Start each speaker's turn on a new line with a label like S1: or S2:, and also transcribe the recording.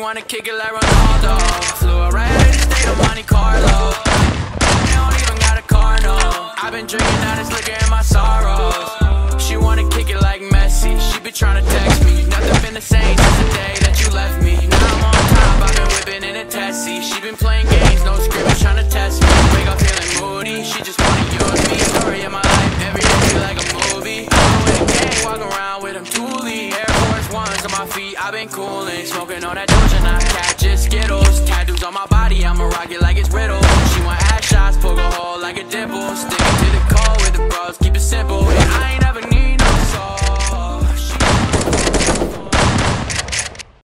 S1: wanna kick it like Ronaldo. Flew around the state of Monte Carlo. They don't even got a car, no. I've been drinking out this liquor in my sorrows. She wanna kick it like Messi. She be tryna text me. Nothing been the same since the day that you left me. Now I'm on top, I've been whipping in a Tessie. She been playing games, no scrimmage, feet, I've been cooling. Smoking on that Doja, not cat, just Skittles. Tattoos on my body, I'ma rock it like it's riddle. She want ass shots, poke a hole like a dimple. Sticking to the call with the bros, keep it simple.